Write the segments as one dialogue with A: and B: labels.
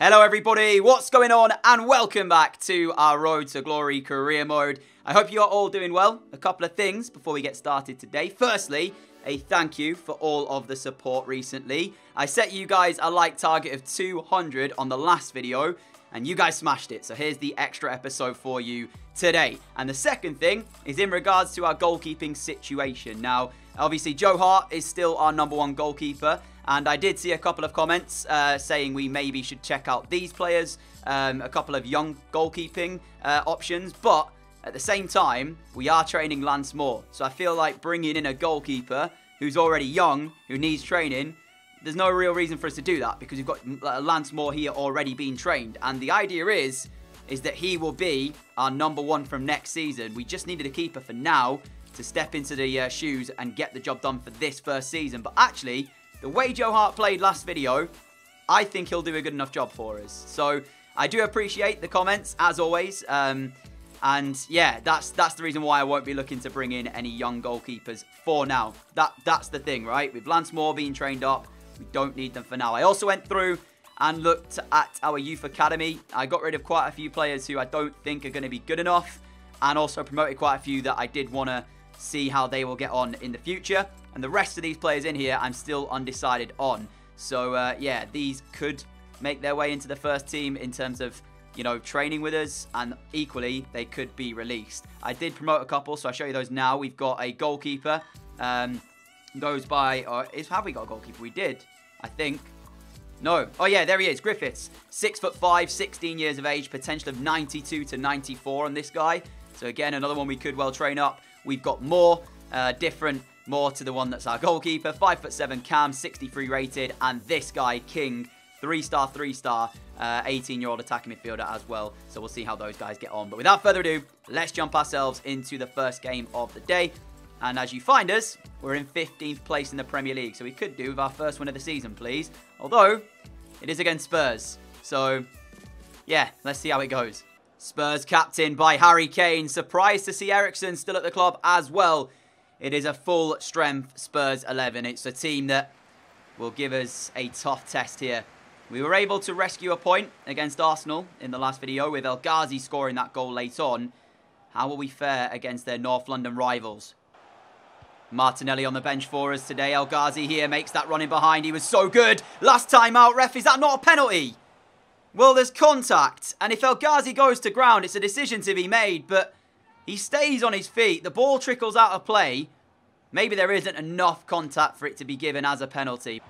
A: Hello everybody, what's going on and welcome back to our Road to Glory career mode. I hope you are all doing well. A couple of things before we get started today. Firstly, a thank you for all of the support recently. I set you guys a like target of 200 on the last video and you guys smashed it. So here's the extra episode for you today. And the second thing is in regards to our goalkeeping situation. Now, obviously Joe Hart is still our number one goalkeeper and I did see a couple of comments uh, saying we maybe should check out these players, um, a couple of young goalkeeping uh, options. But at the same time, we are training Lance Moore. So I feel like bringing in a goalkeeper who's already young, who needs training, there's no real reason for us to do that because we've got uh, Lance Moore here already being trained. And the idea is, is that he will be our number one from next season. We just needed a keeper for now to step into the uh, shoes and get the job done for this first season. But actually, the way Joe Hart played last video, I think he'll do a good enough job for us. So I do appreciate the comments, as always. Um, and yeah, that's that's the reason why I won't be looking to bring in any young goalkeepers for now. That That's the thing, right? With Lance Moore being trained up, we don't need them for now. I also went through and looked at our youth academy. I got rid of quite a few players who I don't think are going to be good enough. And also promoted quite a few that I did want to see how they will get on in the future. And the rest of these players in here, I'm still undecided on. So, uh, yeah, these could make their way into the first team in terms of, you know, training with us. And equally, they could be released. I did promote a couple, so I'll show you those now. We've got a goalkeeper. Um, goes by, or is, have we got a goalkeeper? We did, I think. No. Oh, yeah, there he is. Griffiths. Six foot five, 16 years of age, potential of 92 to 94 on this guy. So, again, another one we could well train up. We've got more uh, different more to the one that's our goalkeeper. 5'7 Cam, 63 rated. And this guy, King, 3-star, 3-star, 18-year-old uh, attacking midfielder as well. So we'll see how those guys get on. But without further ado, let's jump ourselves into the first game of the day. And as you find us, we're in 15th place in the Premier League. So we could do with our first win of the season, please. Although, it is against Spurs. So, yeah, let's see how it goes. Spurs captain by Harry Kane. Surprised to see Eriksen still at the club as well. It is a full strength Spurs 11. It's a team that will give us a tough test here. We were able to rescue a point against Arsenal in the last video with El Ghazi scoring that goal late on. How will we fare against their North London rivals? Martinelli on the bench for us today. El Ghazi here makes that running behind. He was so good. Last time out, ref, is that not a penalty? Well, there's contact, and if El Ghazi goes to ground, it's a decision to be made, but he stays on his feet. The ball trickles out of play. Maybe there isn't enough contact for it to be given as a penalty.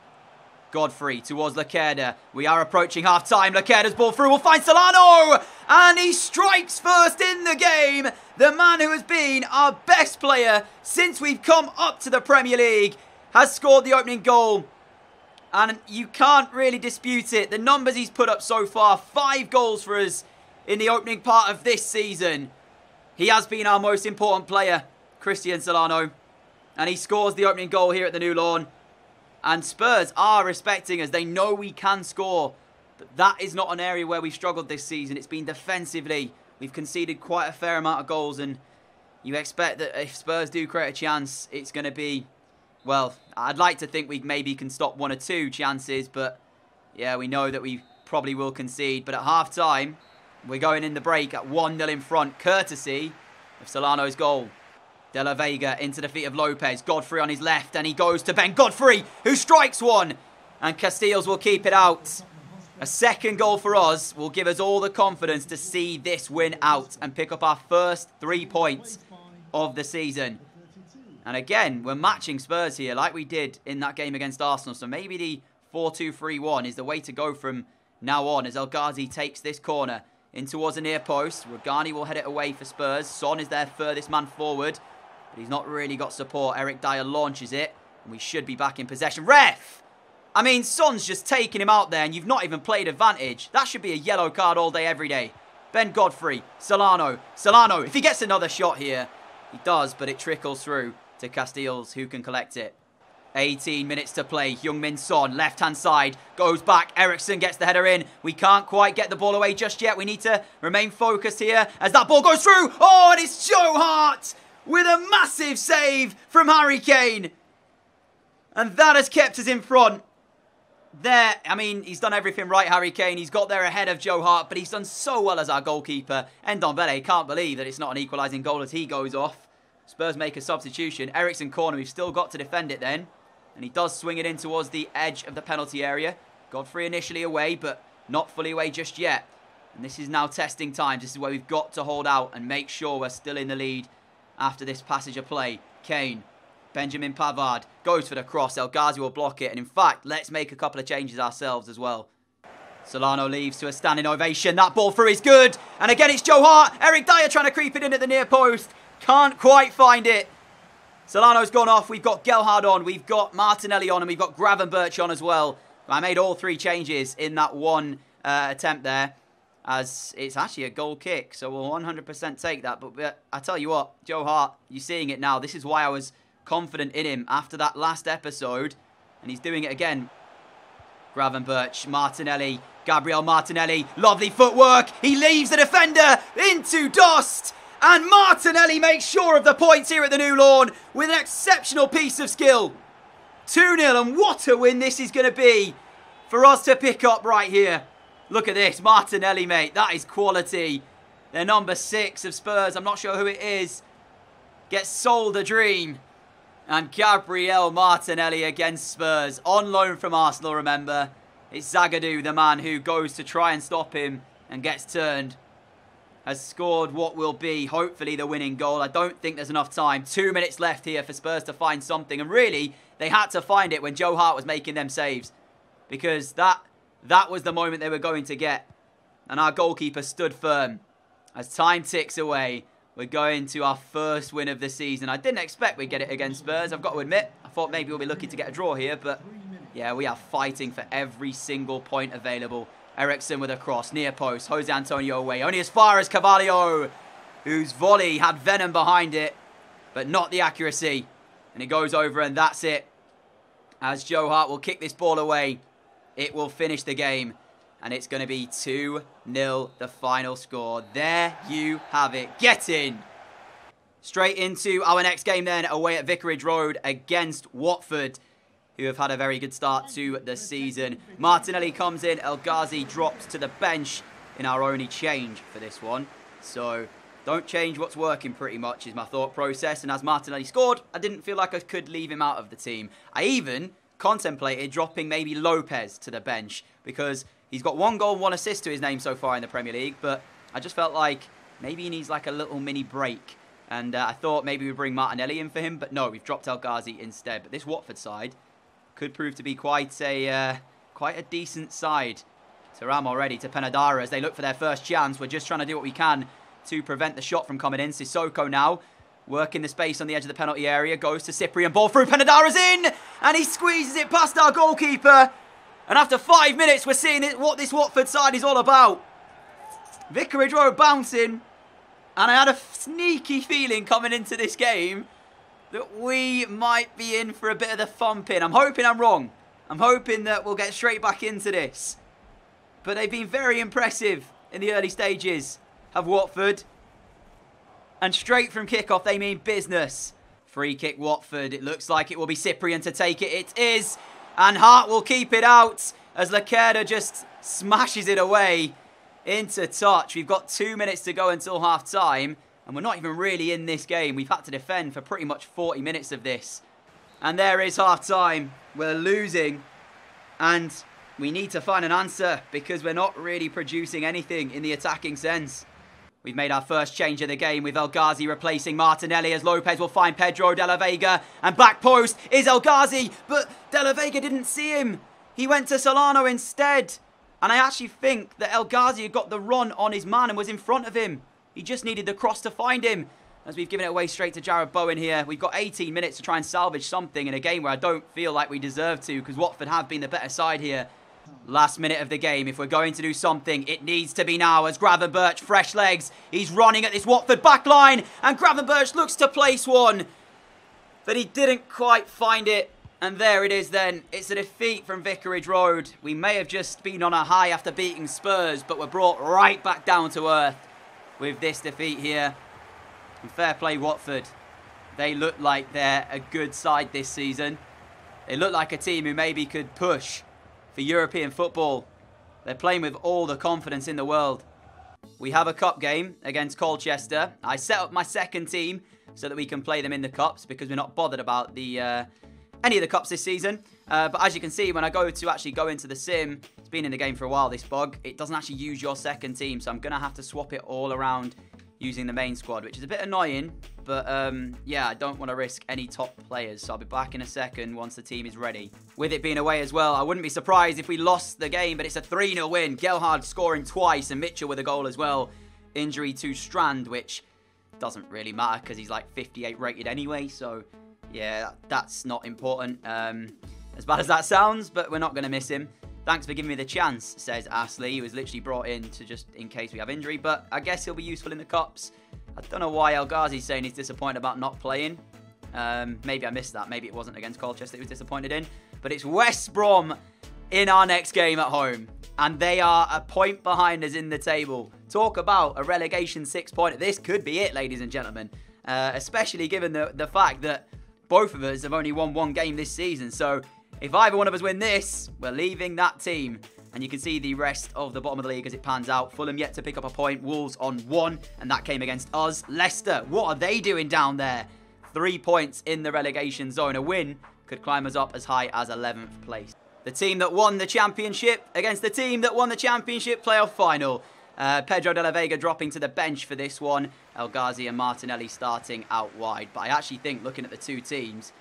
A: Godfrey towards Lacerda. We are approaching half-time. Lacerda's ball through will find Solano! And he strikes first in the game. The man who has been our best player since we've come up to the Premier League has scored the opening goal and you can't really dispute it. The numbers he's put up so far, five goals for us in the opening part of this season. He has been our most important player, Christian Solano. And he scores the opening goal here at the New Lawn. And Spurs are respecting us. They know we can score. But that is not an area where we've struggled this season. It's been defensively. We've conceded quite a fair amount of goals. And you expect that if Spurs do create a chance, it's going to be well, I'd like to think we maybe can stop one or two chances, but yeah, we know that we probably will concede. But at half time, we're going in the break at 1-0 in front, courtesy of Solano's goal. De La Vega into the feet of Lopez. Godfrey on his left, and he goes to Ben Godfrey, who strikes one. And Casteels will keep it out. A second goal for us will give us all the confidence to see this win out and pick up our first three points of the season. And again, we're matching Spurs here like we did in that game against Arsenal. So maybe the 4-2-3-1 is the way to go from now on as El Ghazi takes this corner in towards a near post. Rugani will head it away for Spurs. Son is their furthest man forward. But he's not really got support. Eric Dier launches it. And we should be back in possession. Ref! I mean, Son's just taking him out there and you've not even played advantage. That should be a yellow card all day, every day. Ben Godfrey, Solano, Solano, if he gets another shot here, he does, but it trickles through to Casteels, who can collect it. 18 minutes to play. Heung-min Son, left-hand side, goes back. Eriksen gets the header in. We can't quite get the ball away just yet. We need to remain focused here as that ball goes through. Oh, and it's Joe Hart with a massive save from Harry Kane. And that has kept us in front. there, I mean, he's done everything right, Harry Kane. He's got there ahead of Joe Hart, but he's done so well as our goalkeeper. Ndombele can't believe that it's not an equalising goal as he goes off. Spurs make a substitution. Eriksen corner, we've still got to defend it then. And he does swing it in towards the edge of the penalty area. Godfrey initially away, but not fully away just yet. And this is now testing times. This is where we've got to hold out and make sure we're still in the lead after this passage of play. Kane Benjamin Pavard goes for the cross. El Ghazi will block it. And in fact, let's make a couple of changes ourselves as well. Solano leaves to a standing ovation. That ball through is good. And again, it's Joe Hart. Eric Dier trying to creep it in at the near post. Can't quite find it. Solano's gone off. We've got Gelhardt on. We've got Martinelli on. And we've got Gravenberch on as well. I made all three changes in that one uh, attempt there. As it's actually a goal kick. So we'll 100% take that. But, but I tell you what, Joe Hart, you're seeing it now. This is why I was confident in him after that last episode. And he's doing it again. Gravenberch, Martinelli, Gabriel Martinelli, lovely footwork. He leaves the defender into dust. And Martinelli makes sure of the points here at the New Lawn with an exceptional piece of skill. 2-0 and what a win this is going to be for us to pick up right here. Look at this, Martinelli, mate. That is quality. They're number six of Spurs. I'm not sure who it is. Gets sold a dream. And Gabriel Martinelli against Spurs. On loan from Arsenal, remember. It's Zagadou, the man who goes to try and stop him and gets turned. Has scored what will be, hopefully, the winning goal. I don't think there's enough time. Two minutes left here for Spurs to find something. And really, they had to find it when Joe Hart was making them saves. Because that, that was the moment they were going to get. And our goalkeeper stood firm. As time ticks away, we're going to our first win of the season. I didn't expect we'd get it against Spurs, I've got to admit. I thought maybe we'll be lucky to get a draw here, but yeah, we are fighting for every single point available. Eriksen with a cross, near post, Jose Antonio away, only as far as Carvalho, whose volley had venom behind it, but not the accuracy. And it goes over and that's it. As Joe Hart will kick this ball away, it will finish the game and it's going to be 2-0 the final score. There you have it. Get in! Straight into our next game then, away at Vicarage Road against Watford, who have had a very good start to the season. Martinelli comes in, El Ghazi drops to the bench in our only change for this one. So don't change what's working pretty much is my thought process. And as Martinelli scored, I didn't feel like I could leave him out of the team. I even contemplated dropping maybe Lopez to the bench because He's got one goal, one assist to his name so far in the Premier League, but I just felt like maybe he needs like a little mini break. And uh, I thought maybe we'd bring Martinelli in for him, but no, we've dropped El Ghazi instead. But this Watford side could prove to be quite a uh, quite a decent side. Thuram already to Peñaranda as they look for their first chance. We're just trying to do what we can to prevent the shot from coming in. Sissoko now working the space on the edge of the penalty area. Goes to Cyprian. Ball through. Peñaranda's in! And he squeezes it past our goalkeeper. And after five minutes, we're seeing what this Watford side is all about. Vicarage Road bouncing. And I had a sneaky feeling coming into this game that we might be in for a bit of the thumping. I'm hoping I'm wrong. I'm hoping that we'll get straight back into this. But they've been very impressive in the early stages, have Watford. And straight from kickoff, they mean business. Free kick Watford. It looks like it will be Cyprian to take it. It is. And Hart will keep it out as Lacerda just smashes it away into touch. We've got two minutes to go until half time. And we're not even really in this game. We've had to defend for pretty much 40 minutes of this. And there is half time. We're losing. And we need to find an answer because we're not really producing anything in the attacking sense. We've made our first change of the game with El Ghazi replacing Martinelli as Lopez will find Pedro de la Vega. And back post is El Ghazi, but de la Vega didn't see him. He went to Solano instead. And I actually think that El Ghazi had got the run on his man and was in front of him. He just needed the cross to find him. As we've given it away straight to Jarrod Bowen here. We've got 18 minutes to try and salvage something in a game where I don't feel like we deserve to because Watford have been the better side here. Last minute of the game. If we're going to do something, it needs to be now as Gravenberch, fresh legs. He's running at this Watford back line. And Gravenberch looks to place one. But he didn't quite find it. And there it is then. It's a defeat from Vicarage Road. We may have just been on a high after beating Spurs, but we're brought right back down to earth with this defeat here. And fair play Watford. They look like they're a good side this season. They look like a team who maybe could push for European football. They're playing with all the confidence in the world. We have a cup game against Colchester. I set up my second team so that we can play them in the cups because we're not bothered about the uh, any of the cups this season. Uh, but as you can see, when I go to actually go into the sim, it's been in the game for a while, this bug, it doesn't actually use your second team. So I'm going to have to swap it all around using the main squad, which is a bit annoying. But um, yeah, I don't want to risk any top players. So I'll be back in a second once the team is ready. With it being away as well, I wouldn't be surprised if we lost the game, but it's a 3-0 win. Gelhardt scoring twice and Mitchell with a goal as well. Injury to Strand, which doesn't really matter because he's like 58 rated anyway. So yeah, that's not important. Um, as bad as that sounds, but we're not going to miss him. Thanks for giving me the chance, says Astley. He was literally brought in to just in case we have injury, but I guess he'll be useful in the Cups. I don't know why El Ghazi's saying he's disappointed about not playing. Um, maybe I missed that. Maybe it wasn't against Colchester he was disappointed in. But it's West Brom in our next game at home. And they are a point behind us in the table. Talk about a relegation six-pointer. This could be it, ladies and gentlemen. Uh, especially given the, the fact that both of us have only won one game this season. So if either one of us win this, we're leaving that team. And you can see the rest of the bottom of the league as it pans out. Fulham yet to pick up a point. Wolves on one, and that came against us. Leicester, what are they doing down there? Three points in the relegation zone. A win could climb us up as high as 11th place. The team that won the championship against the team that won the championship playoff final. Uh, Pedro de la Vega dropping to the bench for this one. El Ghazi and Martinelli starting out wide. But I actually think, looking at the two teams,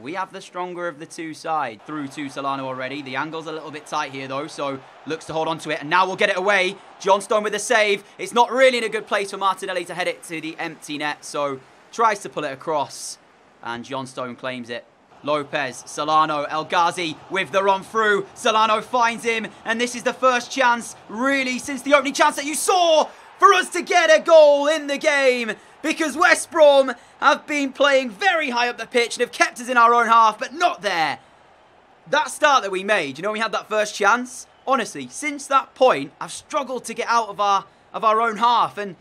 A: we have the stronger of the two side. Through to Solano already. The angle's a little bit tight here, though, so looks to hold on to it. And now we'll get it away. Johnstone with a save. It's not really in a good place for Martinelli to head it to the empty net, so tries to pull it across. And Johnstone claims it. Lopez, Solano, El Ghazi with the run through. Solano finds him, and this is the first chance, really, since the opening chance that you saw for us to get a goal in the game because West Brom have been playing very high up the pitch and have kept us in our own half, but not there. That start that we made, you know, we had that first chance. Honestly, since that point, I've struggled to get out of our of our own half, and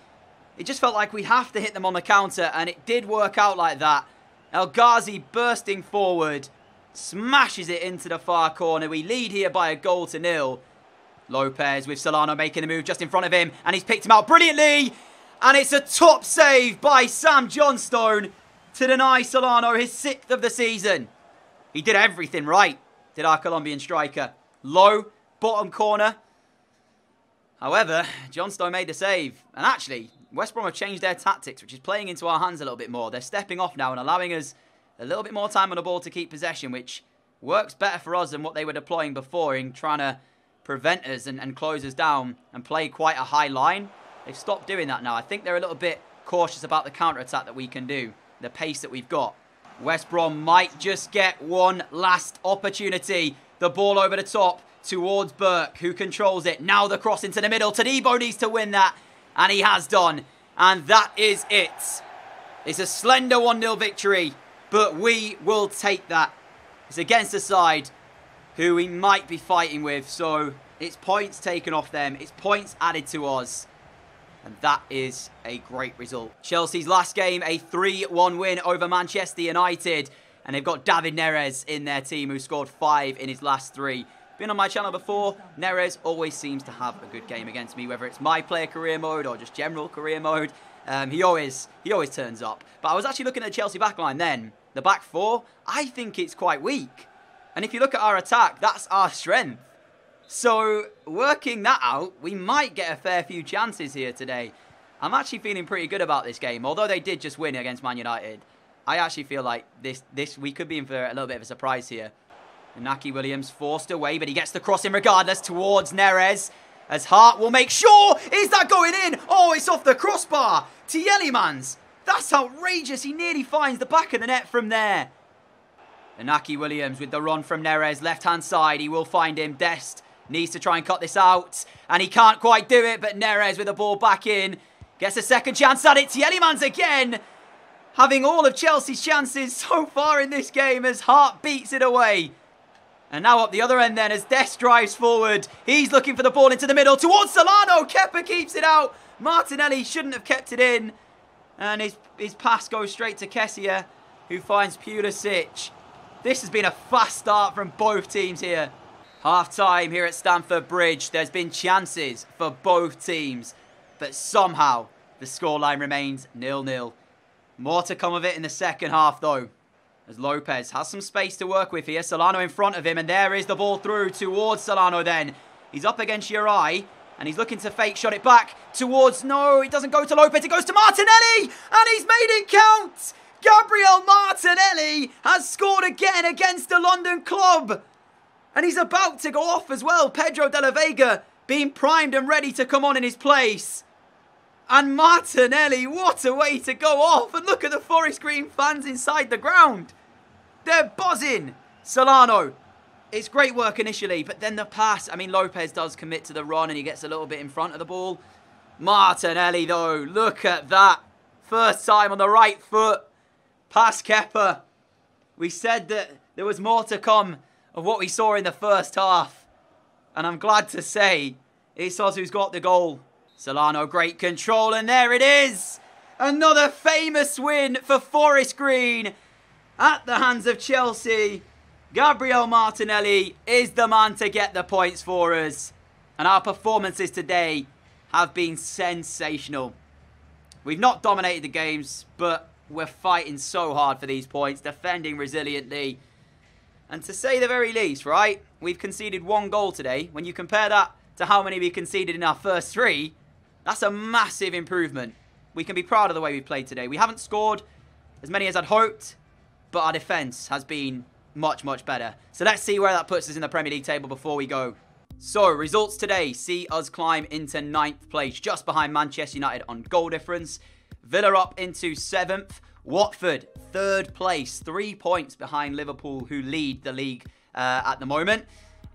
A: it just felt like we have to hit them on the counter, and it did work out like that. El Ghazi bursting forward, smashes it into the far corner. We lead here by a goal to nil. Lopez with Solano making the move just in front of him, and he's picked him out brilliantly. And it's a top save by Sam Johnstone to deny Solano his sixth of the season. He did everything right, did our Colombian striker. Low, bottom corner. However, Johnstone made the save. And actually, West Brom have changed their tactics, which is playing into our hands a little bit more. They're stepping off now and allowing us a little bit more time on the ball to keep possession, which works better for us than what they were deploying before in trying to prevent us and, and close us down and play quite a high line. They've stopped doing that now. I think they're a little bit cautious about the counter-attack that we can do, the pace that we've got. West Brom might just get one last opportunity. The ball over the top towards Burke, who controls it. Now the cross into the middle. Tadebo needs to win that, and he has done. And that is it. It's a slender 1-0 victory, but we will take that. It's against a side who we might be fighting with, so it's points taken off them. It's points added to us. And that is a great result. Chelsea's last game, a 3-1 win over Manchester United. And they've got David Neres in their team who scored five in his last three. Been on my channel before, Neres always seems to have a good game against me, whether it's my player career mode or just general career mode. Um, he always he always turns up. But I was actually looking at the Chelsea backline then. The back four, I think it's quite weak. And if you look at our attack, that's our strength. So, working that out, we might get a fair few chances here today. I'm actually feeling pretty good about this game. Although they did just win against Man United, I actually feel like this, this we could be in for a little bit of a surprise here. Inaki Williams forced away, but he gets the crossing regardless towards Neres. As Hart will make sure. Is that going in? Oh, it's off the crossbar. Tielemans. That's outrageous. He nearly finds the back of the net from there. Inaki Williams with the run from Neres. Left-hand side. He will find him. Dest Needs to try and cut this out. And he can't quite do it, but Neres with the ball back in. Gets a second chance at it. Tielemans again. Having all of Chelsea's chances so far in this game as Hart beats it away. And now up the other end then as Dest drives forward. He's looking for the ball into the middle towards Solano. Kepa keeps it out. Martinelli shouldn't have kept it in. And his, his pass goes straight to Kessie, who finds Pulisic. This has been a fast start from both teams here. Half time here at Stamford Bridge. There's been chances for both teams, but somehow the scoreline remains nil-nil. More to come of it in the second half, though. As Lopez has some space to work with here. Solano in front of him, and there is the ball through towards Solano then. He's up against Uri, and he's looking to fake shot it back towards... No, it doesn't go to Lopez. It goes to Martinelli, and he's made it count. Gabriel Martinelli has scored again against the London club. And he's about to go off as well. Pedro de la Vega being primed and ready to come on in his place. And Martinelli, what a way to go off. And look at the Forest Green fans inside the ground. They're buzzing. Solano. It's great work initially, but then the pass. I mean, Lopez does commit to the run and he gets a little bit in front of the ball. Martinelli, though, look at that. First time on the right foot. Pass Kepa. We said that there was more to come of what we saw in the first half. And I'm glad to say it's us who's got the goal. Solano, great control, and there it is! Another famous win for Forest Green at the hands of Chelsea. Gabriel Martinelli is the man to get the points for us. And our performances today have been sensational. We've not dominated the games, but we're fighting so hard for these points, defending resiliently. And to say the very least, right, we've conceded one goal today. When you compare that to how many we conceded in our first three, that's a massive improvement. We can be proud of the way we played today. We haven't scored as many as I'd hoped, but our defence has been much, much better. So let's see where that puts us in the Premier League table before we go. So, results today see us climb into ninth place, just behind Manchester United on goal difference. Villa up into seventh. Watford, third place, three points behind Liverpool, who lead the league uh, at the moment.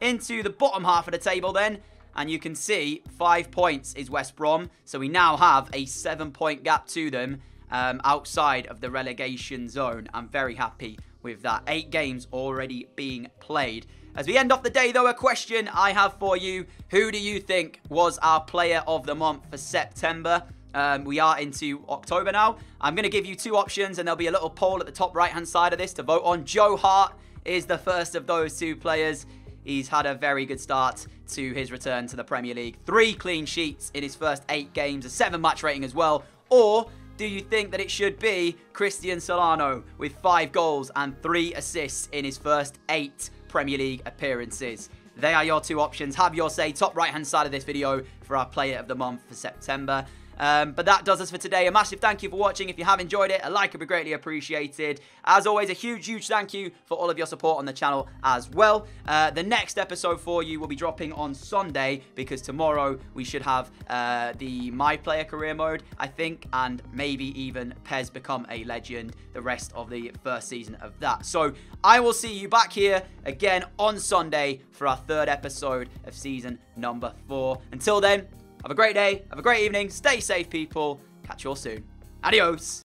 A: Into the bottom half of the table then, and you can see five points is West Brom. So we now have a seven point gap to them um, outside of the relegation zone. I'm very happy with that. Eight games already being played. As we end off the day, though, a question I have for you. Who do you think was our player of the month for September? Um, we are into October now. I'm going to give you two options, and there'll be a little poll at the top right-hand side of this to vote on. Joe Hart is the first of those two players. He's had a very good start to his return to the Premier League. Three clean sheets in his first eight games, a seven match rating as well. Or do you think that it should be Christian Solano with five goals and three assists in his first eight Premier League appearances? They are your two options. Have your say, top right hand side of this video for our player of the month for September. Um, but that does us for today. A massive thank you for watching. If you have enjoyed it, a like would be greatly appreciated. As always, a huge, huge thank you for all of your support on the channel as well. Uh, the next episode for you will be dropping on Sunday because tomorrow we should have uh, the My Player career mode, I think, and maybe even Pez become a legend the rest of the first season of that. So I will see you back here again on Sunday for our third episode of season number four. Until then, have a great day, have a great evening, stay safe, people. Catch you all soon. Adios.